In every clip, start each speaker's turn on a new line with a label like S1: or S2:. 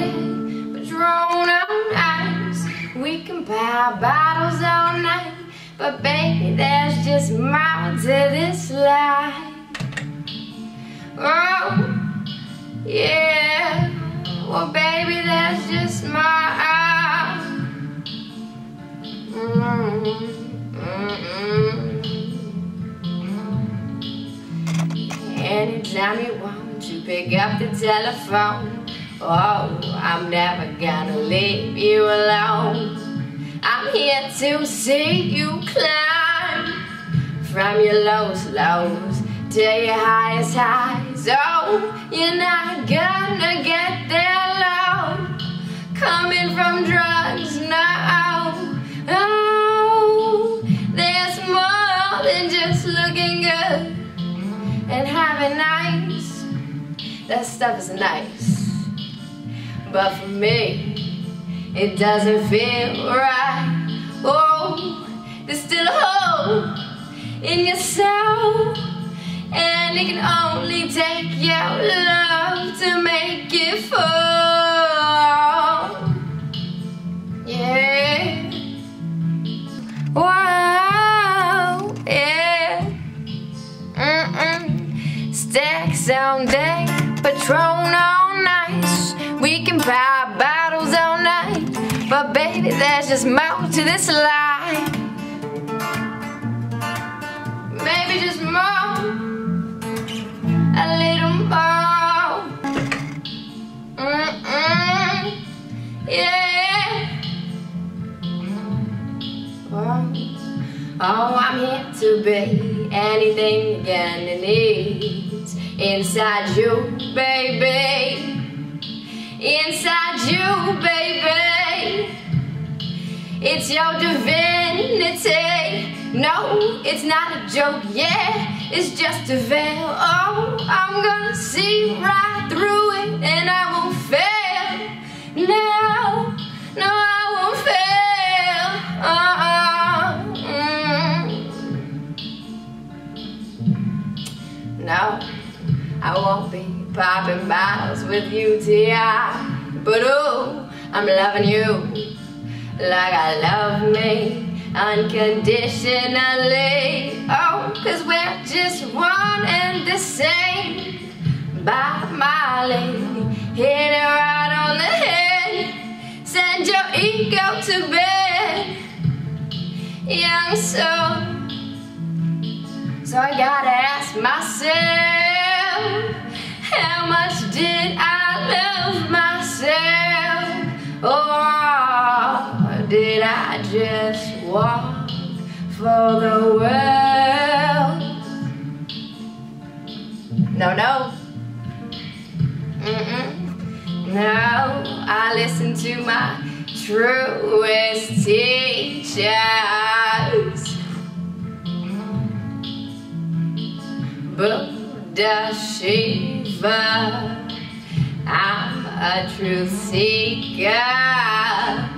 S1: Someday, Patron on ice. We can buy bottles all night, but baby, there's just more to this life. Oh, yeah. Well, baby, there's just more. Mm -mm. Anytime you want to pick up the telephone Oh, I'm never gonna leave you alone. I'm here to see you climb from your lowest lows to your highest highs. Oh, you're not gonna get there alone. Coming from drugs now. Oh, there's more than just looking good and having nice. That stuff is nice. But for me, it doesn't feel right. Oh, there's still a hole in your soul. And it can only take your love to make it full. Yeah. Wow. Yeah. Mm-mm. Stacks on deck, just more to this life. Maybe just more, a little more. Mm-mm, yeah. Oh, oh, I'm here to be anything you're gonna need inside you, baby inside you, baby. It's your divinity. No, it's not a joke, yeah, it's just a veil. Oh, I'm gonna see right through it and I won't fail. No, no, I won't fail. Uh -uh. Mm. No, I won't be popping bottles with you, T.I. But oh, I'm loving you like I love me unconditionally. Oh, cause we're just one and the same. By my lady, hit it right on the head. Send your ego to bed, young soul. So I gotta I just walk for the world? No, no. Mm-mm. No, I listen to my truest teachers. Does Shiva. I'm a truth seeker, yeah,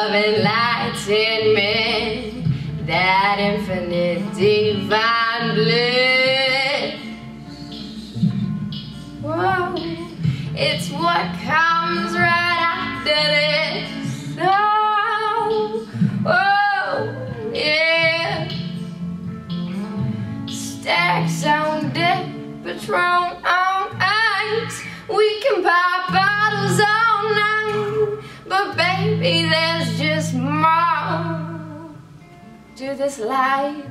S1: of enlightenment, that infinite divine bliss. Whoa, it's what comes right after this. Oh, oh, yeah. Stacks on deck, Patron on ice. We can buy bottles all night, but baby, this life.